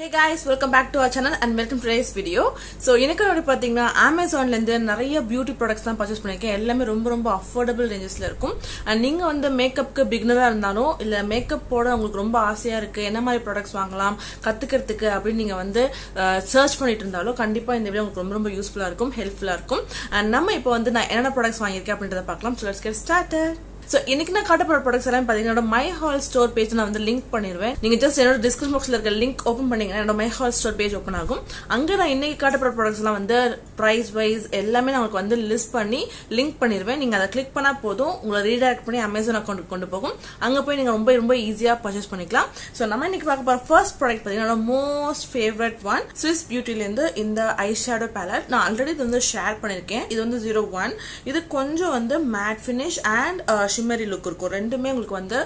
Hey guys welcome back to our channel and welcome today's video so எனக்கு வந்து பார்த்தீங்கன்னா அமேசான்லேருந்து நிறைய பியூட்டி ப்ராடக்ட்ஸ் தான் பர்ச்சேஸ் பண்ணியிருக்கேன் எல்லாமே ரொம்ப ரொம்ப அஃபோர்டபுள் ரேஞ்சஸில் இருக்கும். அண்ட் நீங்கள் வந்து மேக்கப்புக்கு பிகினராக இருந்தாலும் இல்லை மேக்கப் போட உங்களுக்கு ரொம்ப ஆசையாக இருக்குது என்ன மாதிரி ப்ராடக்ட்ஸ் வாங்கலாம் கற்றுக்கிறதுக்கு அப்படின்னு நீங்கள் வந்து சர்ச் பண்ணிட்டு இருந்தாலும் கண்டிப்பாக இந்த வீடியோ உங்களுக்கு ரொம்ப ரொம்ப யூஸ்ஃபுல்லாக இருக்கும் ஹெல்ப்ஃபுல்லாக இருக்கும். அண்ட் நம்ம இப்போ வந்து நான் என்னென்ன ப்ராடக்ட்ஸ் வாங்கியிருக்கேன் அப்படின்றத பார்க்கலாம். So let's get started so இன்னைக்கு நான் காட்ட ப்ராடக்ட்ஸ் எல்லாம் பார்த்தீங்கன்னா என்னோட மை ஹால் ஸ்டோர் பேஜ் நான் வந்து லிங்க் பண்ணிடுவேன் நீங்க ஜஸ்ட் என்னோட டிஸ்கிரிப்ஷன் பாக்ஸ்ல இருக்க லிங்க் ஓப்பன் பண்ணீங்கன்னா என்னோட my hall store page open ஆகும். அங்க நான் இன்னைக்கு காட்ட போற ப்ராடக்ட்ஸ் எல்லாம் வந்து பிரைஸ் வைஸ் எல்லாமே நான் உங்களுக்கு வந்து லிஸ்ட் பண்ணி லிங்க் பண்ணிடுவேன் நீங்க அதை கிளிக் பண்ணா போதும். உங்களை ரீடைரக்ட் பண்ணி அமேசான் அக்கௌண்ட் கொண்டு போகும். அங்க போய் நீங்க ரொம்ப ரொம்ப ஈஸியா பர்ச்சேஸ் பண்ணிக்கலாம். ஸோ நம்ம இன்னைக்கு பார்க்க போற ஃபர்ஸ்ட் ப்ராடக்ட் பார்த்தீங்கன்னா மோஸ்ட் ஃபேவரட் ஒன் ஸ்விஸ் பியூட்டில இருந்து இந்த ஐ ஷேடோ பேலட் நான் ஆல்ரெடி இது வந்து ஷேர் பண்ணிருக்கேன். இது வந்து ஜீரோ ஒன் இது கொஞ்சம் வந்து matte finish and shimmery look இருக்கும் ரெண்டுமே உங்களுக்கு வந்து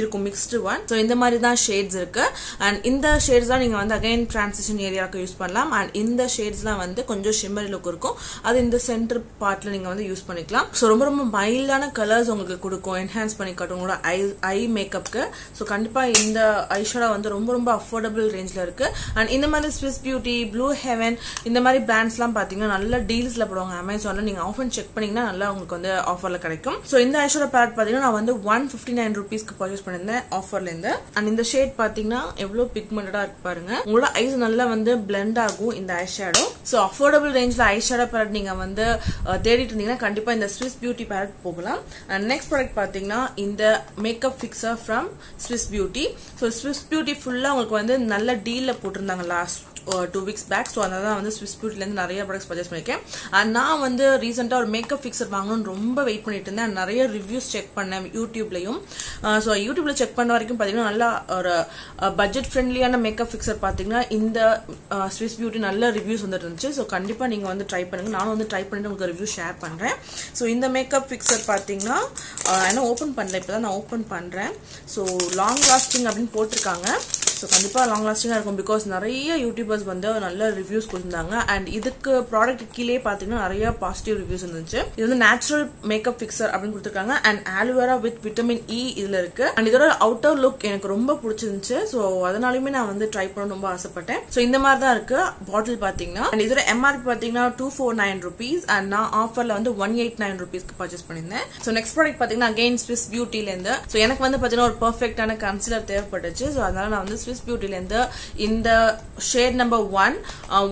இருக்கும். மிக்ஸ்டு ஒன் ஸோ இந்த மாதிரி தான் ஷேட்ஸ் இருக்கு. அண்ட் இந்த ஷேட்ஸ் தான் நீங்க வந்து அகைன் டிரான்சிஷன் ஏரியாவுக்கு யூஸ் பண்ணலாம். அண்ட் இந்த ஷேட்ஸ்லாம் வந்து கொஞ்சம் ஷிம்மரி லுக் இருக்கும். அது இந்த சென்டர் பார்ட்ல நீங்க வந்து யூஸ் பண்ணிக்கலாம். ஸோ ரொம்ப ரொம்ப மைல்டான கலர்ஸ் உங்களுக்கு கொடுக்கும். என்ஹான்ஸ் பண்ணி காட்டும் உங்களோட ஐ ஐ மேக்கப்க்கு ஸோ கண்டிப்பா இந்த ஐஷோடா வந்து ரொம்ப ரொம்ப அஃபோர்டபுள் ரேஞ்சில் இருக்கு. அண்ட் இந்த மாதிரி ஸ்விஸ் பியூட்டி ப்ளூ ஹெவன் இந்த மாதிரி பிராண்ட்ஸ்லாம் பார்த்தீங்கன்னா நல்ல டீல்ஸ்ல போடுவாங்க. அமேசான்ல நீங்க ஆஃபர் செக் பண்ணீங்கன்னா நல்லா உங்களுக்கு வந்து ஆஃபர்ல கிடைக்கும். ஸோ இந்த ஐஷோட பேட் பார்த்தீங்கன்னா நான் வந்து ஒன் ஃபிஃப்டி நைன் ருபீஸ்க்கு பர்ச்சேஸ் பண்ணியிருந்தேன் ஆஃபர்ல இருந்து அண்ட் இந்த ஷேட் பார்த்தீங்கன்னா எவ்வளோ பிக்மெண்டடா இருக்கு பாருங்க. உங்களோட ஐஸ் நல்லா வந்து பிளெண்ட் ஆகும் இந்த ஐ ஷேடோ ஸோ அஃபோர்டபுள் ரேஞ்சில் ஐ ஷேடோ பேரட் நீங்க வந்து தேடிட்டு இருந்தீங்கன்னா கண்டிப்பா இந்த ஸ்விஸ் பியூட்டி பேரட் போகலாம். அண்ட் நெக்ஸ்ட் ப்ராடக்ட் பார்த்தீங்கன்னா இந்த makeup fixer from Swiss beauty so Swiss beauty ஃபுல்லாக உங்களுக்கு வந்து நல்ல டீல்ல போட்டிருந்தாங்க last two weeks back so அதனால தான் வந்து ஸ்விஸ் பியூட்டிலேருந்து நிறைய ப்ராடக்ட்ஸ் பர்ச்சேஸ் பண்ணியிருக்கேன். அண்ட் நான் வந்து ரீசெண்டாக ஒரு மேக்கப் ஃபிக்ஸர் வாங்கணும்னு ரொம்ப வெயிட் பண்ணிட்டு இருந்தேன். நிறைய ரிவ்யூஸ் செக் பண்ணேன் யூடியூப்லையும். ஸோ யூடியூப்ல செக் பண்ண வரைக்கும் பார்த்தீங்கன்னா நல்லா ஒரு பட்ஜெட் ஃப்ரெண்ட்லியான மேக்கப் ஃபிக்ஸர் பார்த்தீங்கன்னா இந்த ஸ்விஸ் பியூட்டி நல்ல ரிவ்யூஸ் வந்துட்டு இருந்துச்சு. ஸோ கண்டிப்பாக நீங்கள் வந்து ட்ரை பண்ணுங்க. நானும் வந்து ட்ரை பண்ணிட்டு உங்களுக்கு ரிவ்யூ ஷேர் பண்ணுறேன் ஸோ இந்த மேக்கப் ஃபிக்ஸர் பார்த்தீங்கன்னா ஏன்னா ஓப்பன் பண்ணல இப்போ தான் நான் ஓப்பன் பண்ணுறேன் ஸோ லாங் லாஸ்டிங் அப்படின்னு போட்டிருக்காங்க. ஸோ கண்டிப்பாக லாங் லாஸ்டிங்காக இருக்கும் பிகாஸ் நிறைய யூடியூபர்ஸ் வந்து நல்ல ரிவ்யூஸ் கொடுத்துருந்தாங்க. அண்ட் இதுக்கு ப்ராடக்ட் கீழே பார்த்தீங்கன்னா நிறைய பாசிட்டிவ் ரிவ்யூஸ் இருந்துச்சு. இது வந்து நேச்சுரல் மேக்கப் ஃபிக்சர் அப்படின்னு கொடுத்துருக்காங்க. And aloe vera with vitamin E e இதில் இருக்கு. அண்ட் இதோட அவுட்டர் லுக் எனக்கு ரொம்ப பிடிச்சிருந்துச்சு. ஸோ அதனாலுமே நான் வந்து ட்ரை பண்ண ரொம்ப ஆசைப்பட்டேன். ஸோ இந்த மாதிரி தான் இருக்கு பாட்டில் பார்த்தீங்கன்னா. அண்ட் இதோட எம்ஆர்பி பார்த்தீங்கன்னா two four nine rupees and நான் ஆஃபரில் வந்து ஒன் எயிட் நைன் ருபீஸ்க்கு பர்ச்சேஸ் பண்ணியிருந்தேன். ஸோ நெக்ஸ்ட் ப்ராடக்ட் பார்த்தீங்கன்னா அகெயின் ஸ்விஸ் பியூட்டிலேருந்து ஸோ எனக்கு வந்து பார்த்தீங்கன்னா ஒரு பர்ஃபெக்டான கன்சிலர் தேவைப்பட்டுச்சு. ஸோ அதனால நான் வந்து ஸ்விஸ் பியூட்டிலேருந்து இந்த shade number one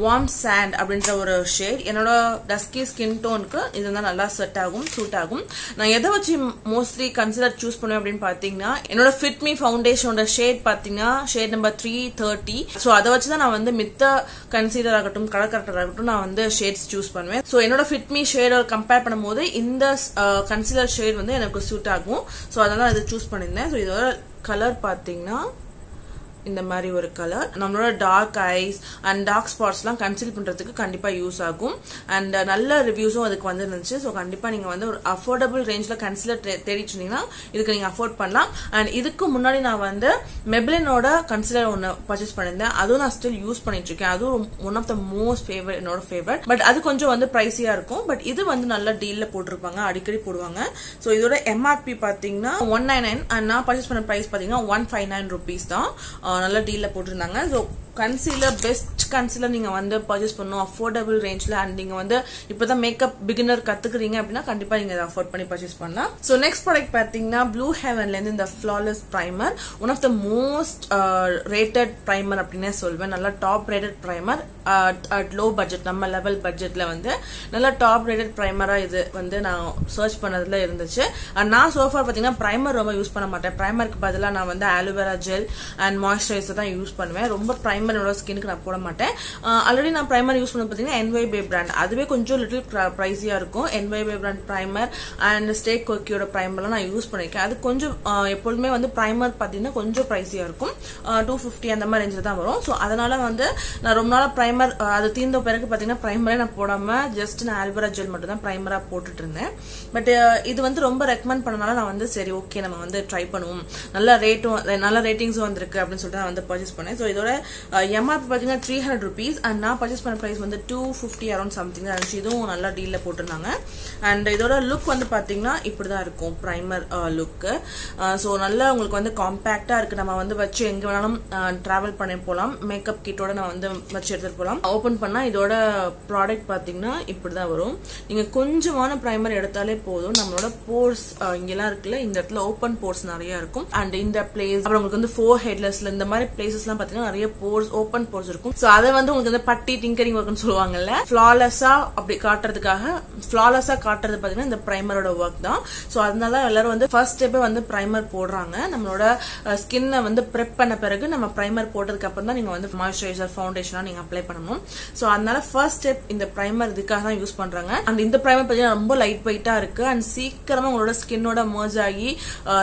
warm sand அப்படின்ற ஒரு ஷேட் என்னோட டஸ்கி ஸ்கின் டோனுக்கு இது தான் நல்லா செட் ஆகும் சூட் ஆகும். நான் எதை வச்சு மோஸ்ட்லி கன்சிலர் சூஸ் பண்ணுவேன் அப்படின்னு பார்த்தீங்கன்னா என்னோட ஃபிட்மி ஃபவுண்டேஷனோட ஷேட் பார்த்தீங்கன்னா shade number three thirty so அதை வச்சு தான் நான் வந்து மித்த கன்சீலர் ஆகட்டும் கலர் கரெக்டர் ஆகட்டும் நான் வந்து ஷேட்ஸ் சூஸ் பண்ணுவேன். ஸோ என்னோட ஃபிட்மி ஷேடோட கம்பேர் பண்ணும்போது இந்த uh, கன்சிலர் ஷேட் வந்து எனக்கு சூட் ஆகும். ஸோ அதனால இதை சூஸ் பண்ணியிருந்தேன். ஸோ இதோட கலர் பார்த்தீங்கன்னா இந்த மாதிரி ஒரு கலர் நம்மளோட டார்க் ஐஸ் அண்ட் டார்க் ஸ்பாட்ஸ்லாம் கன்சீல் பண்ணுறதுக்கு கண்டிப்பாக யூஸ் ஆகும். அண்ட் uh, நல்ல ரிவ்யூஸும் அதுக்கு வந்துருந்துச்சு. ஸோ கண்டிப்பாக நீங்கள் வந்து ஒரு அஃபோர்டபுள் ரேஞ்சில் கன்சிலர் தேடிட்டு இருந்தீங்கன்னா இதுக்கு நீங்கள் அஃபோர்ட் பண்ணலாம். அண்ட் இதுக்கு முன்னாடி நான் வந்து மெப்ளினோட கன்சிலர் ஒன்று பர்ச்சேஸ் பண்ணியிருந்தேன் அதுவும் நான் ஸ்டில் யூஸ் பண்ணிட்டு இருக்கேன் அதுவும் one of the most favourite என்னோட ஃபேவரட் பட் அது கொஞ்சம் வந்து ப்ரைஸியாக இருக்கும். பட் இது வந்து நல்ல டீலில் போட்டிருப்பாங்க. அடிக்கடி போடுவாங்க. ஸோ இதோட எம்ஆர்பி பார்த்தீங்கன்னா ஒன் நைன் நைன் அண்ட் நான் பர்ச்சேஸ் பண்ண ப்ரைஸ் பார்த்தீங்கன்னா ஒன் ஃபைவ் நைன் ருபீஸ் தான். Uh, நல்ல டீலில் போட்டிருந்தாங்க. ஸோ கன்சீலர் பெஸ்ட் கன்சிலர் நீங்கள் வந்து பர்ச்சேஸ் பண்ணணும். அஃபோர்டபுள் ரேஞ்சில் அண்ட் நீங்கள் வந்து இப்போ தான் மேக்கப் பிகினர் கற்றுக்குறீங்க அப்படின்னா கண்டிப்பாக நீங்கள் அதை அஃபோர்ட் பண்ணி பர்ச்சேஸ் பண்ணலாம். ஸோ நெக்ஸ்ட் ப்ராடக்ட் பார்த்தீங்கன்னா ப்ளூ ஹெவன்லேருந்து இந்த flawless primer one of the most rated primer அப்படின்னே சொல்வேன். நல்லா top rated primer at low budget நம்ம லெவல் பட்ஜெட்டில் வந்து நல்லா டாப் ரேட்டட் ப்ரைமராக இது வந்து நான் சர்ச் பண்ணதில் இருந்துச்சு. அண்ட் நான் சோஃபா பார்த்தீங்கன்னா ப்ரைமர் ரொம்ப யூஸ் பண்ண மாட்டேன். ப்ரைமருக்கு பதிலாக நான் வந்து aloe vera gel and moisturiser தான் யூஸ் பண்ணுவேன். ரொம்ப ப்ரைமர் ஸ்கின்னுக்கு நான் போட மாட்டேன். ஆல்ரெடி நான் ப்ரைமர் யூஸ் பண்ண பார்த்தீங்கன்னா என்ஒய் பே பிராண்ட் அதுவே கொஞ்சம் லிட்டில் ப்ரைஸியாக இருக்கும். NY Bae brand primer and stack கொக்கியோட ப்ரைமர்லாம் நான் யூஸ் பண்ணியிருக்கேன் அது கொஞ்சம் எப்பொழுதுமே வந்து ப்ரைமர் பார்த்தீங்கன்னா கொஞ்சம் ப்ரைஸியாக இருக்கும். டூ ஃபிஃப்டி அந்த மாதிரி ரேஞ்சில் தான் வரும். ஸோ அதனால வந்து நான் ரொம்ப நாளாக ப்ரைமர் அது தீர்ந்த பிறகு பார்த்தீங்கன்னா ப்ரைமரே நான் போடாமல் ஜஸ்ட் நான் ஆல்பரா ஜெல் மட்டும் தான் ப்ரைமராக போட்டுட்டு இருந்தேன். பட் இது வந்து ரொம்ப ரெக்கமெண்ட் பண்ணனால நான் வந்து சரி ஓகே நம்ம வந்து ட்ரை பண்ணுவோம். நல்ல ரேட்டும் நல்ல ரேட்டிங்ஸும் வந்திருக்கு அப்படின்னு சொல்லிட்டு நான் வந்து பர்ச்சேஸ் பண்ணேன். ஸோ இதோட எம்ஆர்பி பார்த்தீங்கன்னா த்ரீ ஹண்ட்ரட் ருபீஸ் அண்ட் நான் பர்ச்சேஸ் பண்ண ப்ரைஸ் வந்து டூ ஃபிஃப்டி அரௌண்ட் சம்திங் தான் இருந்துச்சு. இதுவும் நல்லா டீலில் போட்டிருந்தாங்க. அண்ட் இதோட லுக் வந்து பார்த்தீங்கன்னா இப்படி தான் இருக்கும் ப்ரைமர் லுக்கு ஸோ நல்லா உங்களுக்கு வந்து காம்பேக்டாக இருக்குது நம்ம வந்து வச்சு எங்கே வேணாலும் uh, ட்ராவல் பண்ணி போகலாம் மேக்கப் கிட்டோட நான் வந்து வச்சு எடுத்துகிட்டு போகலாம் ஓப்பன் பண்ணால் இதோட ப்ராடக்ட் பார்த்தீங்கன்னா இப்படி தான் வரும். நீங்கள் கொஞ்சமான ப்ரைமர் எடுத்தாலே போதும். நம்மளோட போர்ஸ் uh, இங்கெல்லாம் இருக்குல்ல இந்த இடத்துல ஓப்பன் போர்ஸ் நிறைய இருக்கும். அண்ட் இந்த பிளேஸ் அப்புறம் உங்களுக்கு வந்து ஃபோர் ஹெட்லெஸ்ல இந்த மாதிரி பிளேசஸ்லாம் பார்த்தீங்கன்னா நிறைய போர்ஸ் ஓப்பன் போர்ஸ் இருக்கும். ஸோ அதை வந்து உங்களுக்கு வந்து பட்டி டிங்கரிங் ஒர்க்னு சொல்லுவாங்கல்ல ஃபிளாலஸா அப்படி காட்டுறதுக்காக ஃபிளாலஸா காட்டுறது பார்த்தீங்கன்னா இந்த ப்ரைமரோட ஒர்க் தான். ஸோ அதனால எல்லாரும் வந்து ஃபர்ஸ்ட் ஸ்டெப்பே வந்து ப்ரைமர் போடுறாங்க. நம்மளோட ஸ்கின்னை வந்து ப்ரெப் பண்ண பிறகு நம்ம ப்ரைமர் போட்டதுக்கு அப்புறம் தான் நீங்க வந்து மாய்ஸ்சரைசர் ஃபவுண்டேஷனா நீங்க அப்ளை பண்ணணும். ஸோ அதனால ஃபர்ஸ்ட் ஸ்டெப் இந்த ப்ரைமர் இதுக்காக தான் யூஸ் பண்றாங்க. அண்ட் இந்த ப்ரைமர் பார்த்தீங்கன்னா ரொம்ப லைட் வெயிட்டா இருக்கு. அண்ட் சீக்கிரமா உங்களோட ஸ்கின்னோட மர்ஜ் ஆகி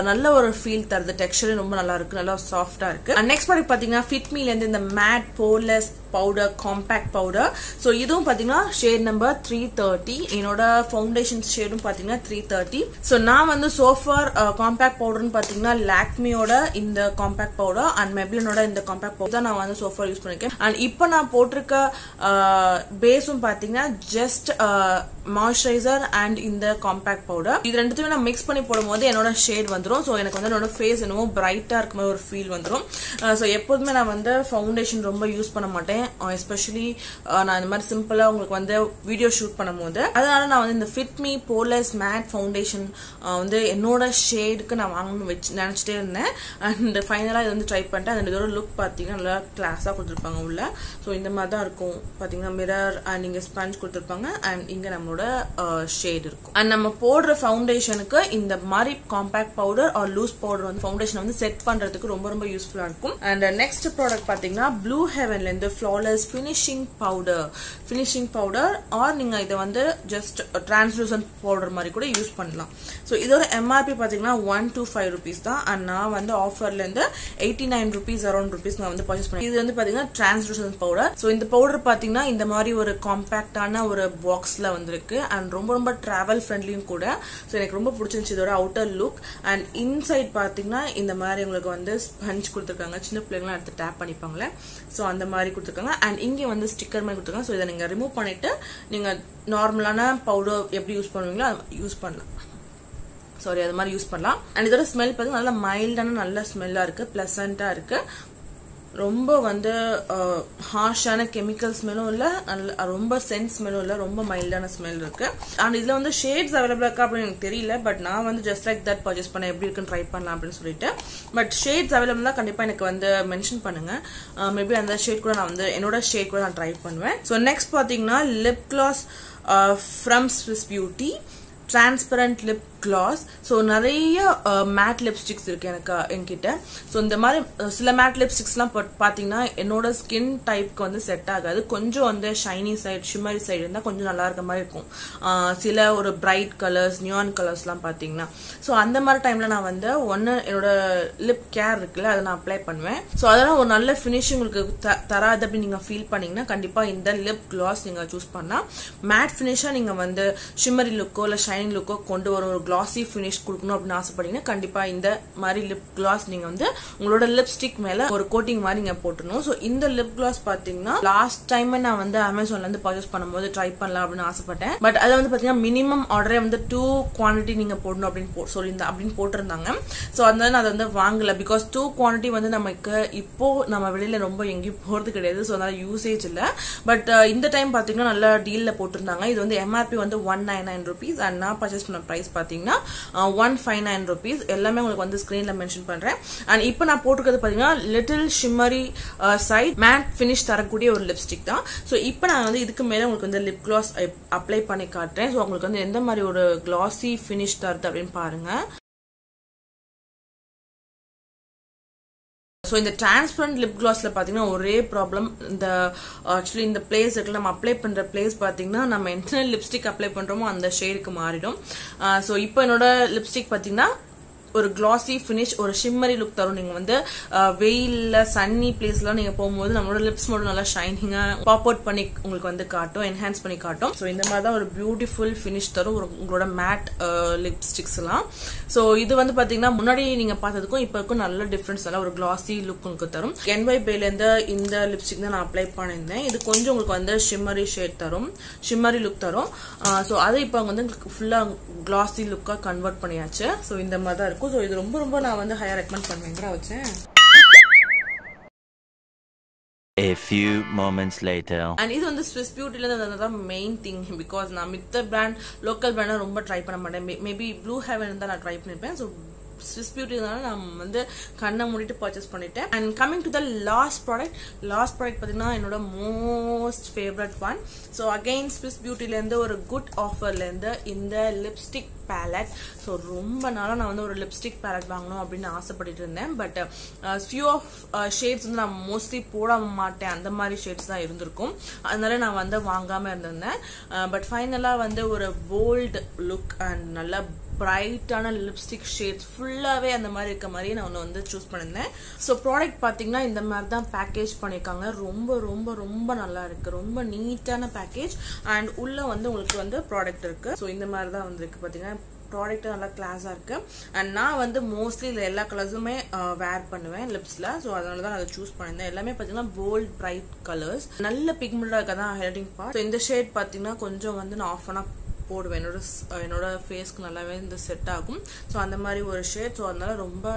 நல்ல ஒரு ஃபீல் தருது. டெக்ஸ்டர் ரொம்ப நல்லா இருக்கு. நல்லா சாஃப்டா இருக்கு. நெக்ஸ்ட் ப்ராடக்ட் பாத்தீங்கன்னா ஃபிட்மில இருந்து இந்த matte poreless powder compact powder so இதுவும் பார்த்தீங்கன்னா ஷேட் நம்பர் த்ரீ தேர்ட்டி என்னோட ஃபவுண்டேஷன் ஷேடும் பார்த்தீங்கன்னா த்ரீ தேர்ட்டி ஸோ நான் வந்து சோஃபார் காம்பேக்ட் பவுடர்னு uh, பார்த்தீங்கன்னா லாக்மியோட இந்த காம்பேக்ட் பவுடர் அண்ட் மெப்ளனோட இந்த காம்பேக்ட் பவுடர் தான் நான் வந்து சோஃபார் யூஸ் பண்ணிருக்கேன். அண்ட் இப்போ நான் போட்டிருக்க பேஸும் பார்த்தீங்கன்னா ஜஸ்ட் மாய்ஸ்சரைசர் அண்ட் இந்த காம்பேக்ட் பவுடர் இது ரெண்டுத்தையும் நான் மிக்ஸ் பண்ணி போடும்போது என்னோட ஷேட் வந்துடும் ஸோ எனக்கு வந்து என்னோட ஃபேஸ் என்னவோ பிரைட்டாக இருக்குமே ஒரு ஃபீல் வந்துடும் ஸோ uh, எப்போதுமே நான் வந்து ஃபவுண்டேஷன் ரொம்ப யூஸ் பண்ண மாட்டேன். Uh, எஸ்பெஷலி uh, நான் இந்த மாதிரி சிம்பிளா உங்களுக்கு வந்து வீடியோ ஷூட் பண்ணும்போது அதனால நான் வந்து இந்த ஃபிட்மி போலஸ் மேட் ஃபவுண்டேஷன் வந்து என்னோட ஷேடுக்கு நான் வாங்கணும்னு வச்சு நினைச்சிட்டே இருந்தேன். அண்ட் ஃபைனலாக இது வந்து ட்ரை பண்ணிட்டேன் அந்த இதோட லுக் பார்த்தீங்கன்னா நல்லா கிளாஸாக கொடுத்துருப்பாங்க உள்ள. ஸோ இந்த மாதிரி தான் இருக்கும். பார்த்தீங்கன்னா மிரர் அண்ட் uh, இங்கே ஸ்பஞ்ச் கொடுத்துருப்பாங்க. அண்ட் இங்கே நம்மளோட ஷேட் இருக்கும். அண்ட் நம்ம போடுற ஃபவுண்டேஷனுக்கு இந்த மாதிரி compact powder or loose powder வந்து ஃபவுண்டேஷன் வந்து செட் பண்றதுக்கு ரொம்ப ரொம்ப யூஸ்ஃபுல்லா இருக்கும். அண்ட் நெக்ஸ்ட் ப்ராடக்ட் பார்த்தீங்கன்னா ப்ளூ ஹெவன்ல இருந்து dollars finishing powder finishing powder or நீங்கள் இதை வந்து ஜஸ்ட் டிரான்ஸ்லூசன்ட் பவுடர் மாதிரி கூட யூஸ் பண்ணலாம். ஸோ இதோட எம்ஆர்பி பார்த்தீங்கன்னா ஒன் டூ ஃபைவ் ருபீஸ் தான். அண்ட் நான் வந்து ஆஃபர்லேருந்து eighty nine rupees around rupees நான் வந்து பர்ச்சேஸ் பண்ணேன். இது வந்து பார்த்தீங்கன்னா டிரான்ஸ்லூசன்ட் பவுடர் ஸோ இந்த பவுடர் பார்த்தீங்கன்னா இந்த மாதிரி ஒரு காம்பேக்டான ஒரு பாக்ஸ்ல வந்திருக்கு. அண்ட் ரொம்ப ரொம்ப ட்ராவல் ஃப்ரெண்ட்லியும் கூட. ஸோ எனக்கு ரொம்ப பிடிச்சிருந்துச்சு இதோட அவுட்டர் லுக் அண்ட் இன்சைட் பார்த்தீங்கன்னா இந்த மாதிரி உங்களுக்கு வந்து ஸ்பஞ்ச் கொடுத்துருக்காங்க. சின்ன பிள்ளைங்களாம் எடுத்து டேப் பண்ணிப்பாங்களே. ஸோ அந்த மாதிரி கொடுத்துருக்காங்க. அண்ட் இங்கே வந்து ஸ்டிக்கர் மாதிரி கொடுத்துருக்காங்க ஸோ இதை நீங்கள் ரிமூவ் பண்ணிட்டு நீங்கள் நார்மலான பவுடர் எப்படி யூஸ் பண்ணுவீங்களோ யூஸ் பண்ணலாம். சாரி அது மாதிரி யூஸ் பண்ணலாம். அண்ட் இதோட ஸ்மெல் பார்த்தீங்கன்னா நல்லா மைல்டான நல்ல ஸ்மெல்லாக இருக்கு ப்ளசண்ட்டாக இருக்கு. ரொம்ப வந்து ஹார்ஷான கெமிக்கல் ஸ்மெல்லும் இல்லை ரொம்ப சென்ட் ஸ்மெல்லும் இல்லை ரொம்ப மைல்டான ஸ்மெல் இருக்கு. அண்ட் இதுல வந்து ஷேட்ஸ் அவைலபிள் இருக்கா அப்படின்னு எனக்கு தெரியல பட் நான் வந்து ஜஸ்ட் லைக் தட் பர்ச்சேஸ் பண்ண எப்படி இருக்குன்னு ட்ரை பண்ணலாம் அப்படின்னு சொல்லிட்டு. பட் ஷேட்ஸ் அவைலபிள் தான் கண்டிப்பா எனக்கு வந்து மென்ஷன் பண்ணுங்க. மேபி அந்த ஷேட் கூட நான் வந்து என்னோட ஷேட் கூட நான் ட்ரை பண்ணுவேன். ஸோ நெக்ஸ்ட் பாத்தீங்கன்னா lip gloss from Swiss Beauty transparent lip gloss so நிறைய uh, மேட் லிப்ஸ்டிக்ஸ் இருக்கு எனக்கு என்கிட்ட. ஸோ இந்த மாதிரி uh, சில மேட் லிப்ஸ்டிக்ஸ்லாம் பார்த்தீங்கன்னா என்னோட ஸ்கின் டைப்க்கு வந்து செட் ஆகாது. கொஞ்சம் வந்து ஷைனி சைடு ஷிம்மரி சைடு இருந்தால் கொஞ்சம் நல்லா இருக்க மாதிரி இருக்கும். Uh, சில ஒரு பிரைட் கலர்ஸ் நியான் கலர்ஸ்லாம் பார்த்தீங்கன்னா ஸோ அந்த மாதிரி டைம்ல நான் வந்து ஒன்று என்னோட லிப் கேர் இருக்குல்ல அதை நான் அப்ளை பண்ணுவேன். ஸோ அதெல்லாம் ஒரு நல்ல ஃபினிஷிங் உங்களுக்கு தராது அப்படின்னு நீங்கள் ஃபீல் பண்ணீங்கன்னா கண்டிப்பாக இந்த லிப் கிளாஸ் நீங்கள் சூஸ் பண்ணால் மேட் ஃபினிஷாக நீங்கள் வந்து ஷிம்மரி லுக்கோ இல்லை ஷைனிங் லுக்கோ கொண்டு வரும் ஒரு கிளாஸி ஃபினிஷ் கொடுக்கணும் அப்படின்னு ஆசைப்பட்டீங்கன்னா கண்டிப்பா இந்த மாதிரி லிப் கிளாஸ் நீங்க வந்து உங்களோட லிப்ஸ்டிக் மேல ஒரு கோட்டிங் மாதிரி நீங்க போட்டுணும் ஸோ இந்த லிப் கிளாஸ் பாத்தீங்கன்னா லாஸ்ட் டைம் நான் வந்து அமேசான்ல இருந்து பர்ச்சேஸ் பண்ணும்போது ட்ரை பண்ணலாம் அப்படின்னு ஆசைப்பட்டேன். பட் அதை வந்து பாத்தீங்கன்னா மினிமம் ஆர்டரே வந்து டூ குவான்டிட்டி நீங்க போடணும் அப்படின்னு சொல்லியிருந்தா அப்படின்னு போட்டிருந்தாங்க. ஸோ அதனால நான் அதை வந்து வாங்கல. பிகாஸ் டூ குவான்டிட்டி வந்து நமக்கு இப்போ நம்ம வெளியில ரொம்ப எங்கேயும் போறது கிடையாது. ஸோ அதனால யூசேஜ் இல்ல. பட் uh, இந்த டைம் பாத்தீங்கன்னா நல்ல டீல்ல போட்டிருந்தாங்க. இது வந்து எம்ஆர்பி வந்து one nine nine rupees and நான் பர்ச்சேஸ் பண்ண ப்ரைஸ் பாத்தீங்கன்னா ஒன் ஃபைவ் நைன் ருபீஸ் எல்லாமே உங்களுக்கு வந்து ஸ்கிரீன்ல மென்ஷன் பண்றேன். அண்ட் இப்போ நான் போட்டுக்கிறது பாத்தீங்கன்னா little shimmery side matte finish தரக்கூடிய ஒரு லிப்ஸ்டிக் தான். ஸோ இப்போ நான் வந்து இதுக்கு மேல உங்களுக்கு வந்து லிப் கிளாஸ் அப்ளை பண்ணி காட்டுறேன். ஸோ உங்களுக்கு வந்து எந்த மாதிரி ஒரு கிளாசி ஃபினிஷ் தருது அப்படின்னு பாருங்க. ஸோ இந்த டிரான்ஸ்பரண்ட் லிப் கிளாஸில் பார்த்தீங்கன்னா ஒரே ப்ராப்ளம் இந்த ஆக்சுவலி இந்த பிளேஸ் இருக்குல்ல நம்ம அப்ளை பண்ணுற பிளேஸ் பார்த்தீங்கன்னா நம்ம என்ன லிப்ஸ்டிக் அப்ளை பண்ணுறோமோ அந்த ஷேடுக்கு மாறிடும். ஸோ இப்போ என்னோட லிப்ஸ்டிக் பார்த்தீங்கன்னா ஒரு கிளாசி ஃபினிஷ் ஒரு ஷிம்மரி லுக் தரும். நீங்க வந்து வெயிலில் வெயில்ல சன்னி பிளேஸ்லாம் நீங்க போகும்போது நம்மளோட லிப்ஸ் மட்டும் நல்லா ஷைனிங்கா பாப் அவுட் பண்ணி உங்களுக்கு வந்து காட்டும் என்ஹான்ஸ் பண்ணி காட்டும். ஸோ இந்த மாதிரி தான் ஒரு பியூட்டிஃபுல் ஃபினிஷ் தரும் ஒரு உங்களோட மேட் லிப்ஸ்டிக்ஸ் எல்லாம் ஸோ இது வந்து பாத்தீங்கன்னா முன்னாடி நீங்க பார்த்ததுக்கும் இப்போக்கும் இருக்கும் நல்ல டிஃபரன்ஸ் நல்லா ஒரு கிளாசி லுக் உங்களுக்கு தரும். என்ஒய் பேல இருந்து இந்த லிப்ஸ்டிக் தான் நான் அப்ளை பண்ணியிருந்தேன். இது கொஞ்சம் உங்களுக்கு வந்து ஷிம்மரி ஷேட் தரும் ஷிம்மரி லுக் தரும். ஸோ அதை இப்போ வந்து ஃபுல்லாக ஃபுல்லா கிளாசி லுக்கா கன்வெர்ட் பண்ணியாச்சு. ஸோ இந்த மாதிரி தான் இருக்கும் ஸோ இது ரொம்ப ரொம்ப நான் வந்து ஹையர் ரெக்கமெண்ட் பண்ணுவேங்கிற வச்சேன் A few moments later. And இது வந்து ஸ்விஸ் பியூட்டில இருந்து தான் மெயின் திங் பிகாஸ் நான் மித்த பிராண்ட் லோக்கல் பிராண்ட் ரொம்ப ட்ரை பண்ண மாட்டேன். மேபி ப்ளூ ஹெவன் தான் நான் ட்ரை பண்ணிருப்பேன். ஸோ ஸ்விஸ் பியூட்டினால நான் வந்து கண்ணை மூடிட்டு பர்ச்சேஸ் பண்ணிட்டேன். And coming to the last product last product பார்த்தீங்கன்னா என்னோட most favourite one so again Swiss பியூட்டிலேருந்து ஒரு குட் ஆஃபர்லேருந்து இந்த லிப்ஸ்டிக் பேலட் ஸோ ரொம்ப நாளாக நான் வந்து ஒரு லிப்ஸ்டிக் பேலட் வாங்கணும் அப்படின்னு ஆசைப்பட்டுட்டு இருந்தேன். பட் ஃபியூ ஆஃப் ஷேட்ஸ் வந்து நான் மோஸ்ட்லி போட மாட்டேன். அந்த மாதிரி ஷேட்ஸ் தான் இருந்திருக்கும். அதனால நான் வந்து வாங்காமல் இருந்திருந்தேன். Uh, பட் ஃபைனலாக வந்து ஒரு போல்டு லுக் அண்ட் நல்ல பிரைட்டான லிப்ஸ்டிக் ஷேட்ஸ் ஃபுல்லாகவே அந்த மாதிரி இருக்க மாதிரி நான் ஒன்று வந்து சூஸ் பண்ணியிருந்தேன். ஸோ ப்ராடக்ட் பார்த்தீங்கன்னா இந்த மாதிரி தான் பேக்கேஜ் பண்ணியிருக்காங்க. ரொம்ப ரொம்ப ரொம்ப நல்லா இருக்கு. ரொம்ப நீட்டான பேக்கேஜ் அண்ட் உள்ள வந்து உங்களுக்கு வந்து ப்ராடக்ட் இருக்கு. ஸோ இந்த மாதிரி தான் வந்துருக்கு பார்த்தீங்கன்னா ப்ராடக்ட்டும் நல்லா கிளாஸாக இருக்கு. அண்ட் நான் வந்து மோஸ்ட்லி இதில் எல்லா கலர்ஸுமே வேர் பண்ணுவேன் லிப்ஸில் ஸோ அதனால தான் அதை சூஸ் பண்ணியிருந்தேன். எல்லாமே பார்த்தீங்கன்னா போல்ட் பிரைட் கலர்ஸ் நல்ல பிக்மெண்டாக இருக்க தான் ஹைலைட்டிங் பார்ட் ஸோ இந்த ஷேட் பார்த்தீங்கன்னா கொஞ்சம் வந்து நான் ஆஃப் ஆனாக போடுவேன். என்னோட என்னோட ஃபேஸ்க்கு நல்லாவே இந்த செட் ஆகும். ஸோ அந்த மாதிரி ஒரு ஷேட் ஸோ அதனால ரொம்ப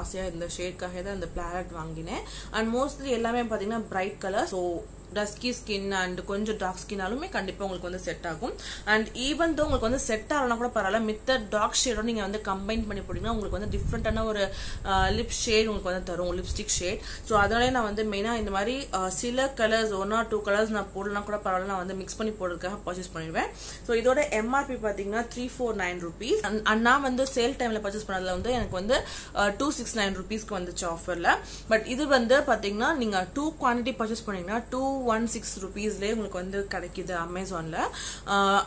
ஆசையாக இந்த ஷேட்காக தான் இந்த பிளாரட் வாங்கினேன். அண்ட் மோஸ்ட்லி எல்லாமே பார்த்தீங்கன்னா bright colour so dusky skin and கொஞ்சம் டார்க் ஸ்கின்னாலுமே கண்டிப்பாக உங்களுக்கு வந்து செட் ஆகும். அண்ட் ஈவன் தோ உங்களுக்கு வந்து செட் ஆகலாம் கூட பரவாயில்ல மித்த டார்க் ஷேடோட நீங்கள் வந்து கம்பைன் பண்ணி போட்டீங்கன்னா உங்களுக்கு வந்து டிஃப்ரெண்டான ஒரு லிப் ஷேட் உங்களுக்கு வந்து தரும் லிப்ஸ்டிக் ஷேட் ஸோ அதனாலே நான் வந்து மெயினாக இந்த மாதிரி சில colours one or two colours நான் போடலாம் கூட பரவாயில்ல நான் வந்து மிக்ஸ் பண்ணி போடுறதுக்காக பர்ச்சேஸ் பண்ணிடுவேன். ஸோ இதோட எம்ஆர்பி பார்த்தீங்கன்னா த்ரீ ஃபோர் நைன் ருபீஸ் நான் வந்து சேல் டைமில் பர்ச்சேஸ் பண்ணதுல வந்து எனக்கு வந்து டூ சிக்ஸ் நைன் ருபீஸ்க்கு வந்துச்சு ஆஃபரில் பட் இது வந்து பார்த்தீங்கன்னா நீங்கள் டூ குவான்டிட்டி பர்ச்சேஸ் பண்ணீங்கன்னா டூ ஒன் சிக்ஸ் ருபீஸ்லேயே உங்களுக்கு வந்து கிடைக்குது அமேசானில்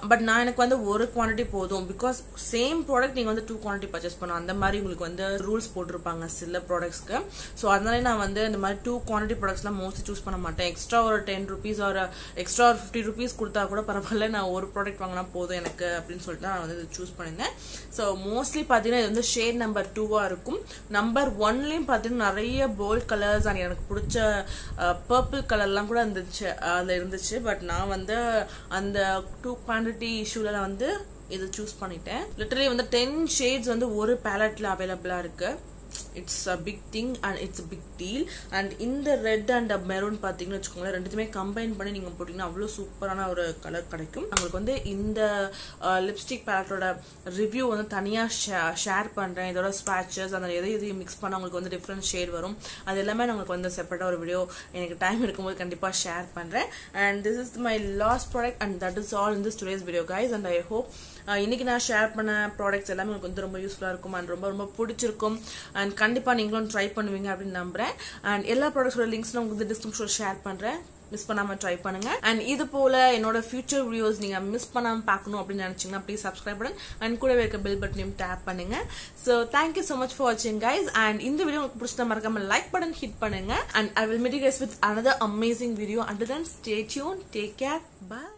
பட் நான் எனக்கு வந்து ஒரு குவான்டிட்டி போதும். பிகாஸ் சேம் ப்ராடக்ட் நீங்கள் வந்து டூ குவான்டிட்டி பர்ச்சேஸ் பண்ணணும் அந்த மாதிரி உங்களுக்கு வந்து ரூல்ஸ் போட்டிருப்பாங்க சில ப்ராடக்ட்ஸ்க்கு ஸோ அதனால நான் வந்து இந்த மாதிரி டூ குவான்டிட்டி ப்ராடக்ட்ஸ்லாம் மோஸ்ட்லி சூஸ் பண்ண மாட்டேன். எக்ஸ்ட்ரா ஒரு டென் ருபீஸ் ஒரு எக்ஸ்ட்ரா ஒரு ஃபிஃப்டி ருபீஸ் கொடுத்தா கூட பரவாயில்ல. நான் ஒரு ப்ராடக்ட் வாங்கினா போதும் எனக்கு அப்படின்னு சொல்லிட்டு நான் வந்து சூஸ் பண்ணியிருந்தேன். ஸோ மோஸ்ட்லி பார்த்தீங்கன்னா இது வந்து ஷேட் நம்பர் டூவாக இருக்கும். நம்பர் ஒன்லேயும் பார்த்தீங்கன்னா நிறைய போல்ட் கலர்ஸ் அண்ட் எனக்கு பிடிச்ச பர்பிள் கலர்லாம் கூட அந்த வந்துச்சு அதில் இருந்துச்சு. பட் நான் வந்து அந்த டூ குவான்டிட்டி இஷ்யூல வந்து இதை சூஸ் பண்ணிட்டேன். லிட்டரலி வந்து டென் ஷேட்ஸ் வந்து ஒரு பேலட்ல அவைலபிளா இருக்கு. It's a big thing and it's a big deal and இந்த ரெட் அண்ட் மெரூன் பார்த்தீங்கன்னு வச்சுக்கோங்களேன் ரெண்டுத்துமே கம்பைன் பண்ணி நீங்கள் போட்டிங்கன்னா அவ்வளோ சூப்பரான ஒரு கலர் கிடைக்கும். உங்களுக்கு வந்து இந்த லிப்ஸ்டிக் பேலட்டோட ரிவ்யூ வந்து தனியாக ஷேர் பண்ணுறேன் இதோட ஸ்பேச்சஸ் அந்த எதை எதையும் மிக்ஸ் பண்ண உங்களுக்கு வந்து டிஃப்ரெண்ட் ஷேட் வரும். அது எல்லாமே நான் உங்களுக்கு வந்து செப்பரேட்டாக ஒரு வீடியோ எனக்கு டைம் இருக்கும்போது கண்டிப்பாக ஷேர் பண்ணுறேன் and this is my last product and that is all in this today's video guys and I hope இன்னைக்கு நான் ஷேர் பண்ண ப்ராடக்ட்ஸ் எல்லாமே உங்களுக்கு வந்து ரொம்ப யூஸ்ஃபுல்லாக இருக்கும் அண்ட் ரொம்ப ரொம்ப பிடிச்சிருக்கும். அண்ட் கண்டிப்பாக நீங்களும் ட்ரை பண்ணுவீங்க அப்படின்னு நம்புறேன். அண்ட் எல்லா ப்ராடக்ட்ஸோட லிங்க்ஸ் நான் உங்களுக்கு டிஸ்கிரிப்ஷன் ஷேர் பண்ணுறேன் மிஸ் பண்ணாம ட்ரை பண்ணுங்க. அண்ட் இது போல என்னோட ஃபியூச்சர் வீடியோஸ் நீங்க மிஸ் பண்ணாம பார்க்கணும் அப்படின்னு நினைச்சீங்கன்னா ப்ளீஸ் சப்ஸ்கிரைப் பண்ணுங்க அண்ட் கூடவே இருக்க பெல் பட்டனையும் டேப் பண்ணுங்க. So thank you so much for வாட்சிங் கைஸ் அண்ட் இந்த வீடியோ உங்களுக்கு பிடிச்ச மறக்காம லைக் பட்டன் ஹிட் பண்ணுங்க. And I will meet guys with another amazing video and then stay tune take care bye.